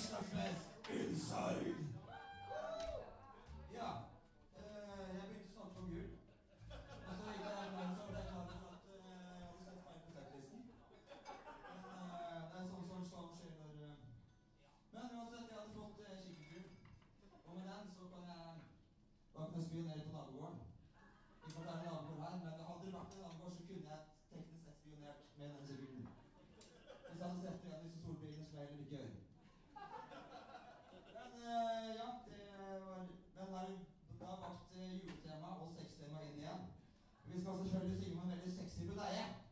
Tirsdagsfest inside! Ja. eh, jeg begynte å snakke om gul. Og så gikk jeg en så ble jeg klar over at eh, jeg hadde sett feil på settlisten. Men eh, det er sånn som sånn skjer når eh, Men uansett, jeg hadde fått uh, kikkertur. Og med den så kan jeg Da kan jeg spionere på nabogården. Ikke at det er en nabogård her, men hadde det vært en nabogård, så Similar.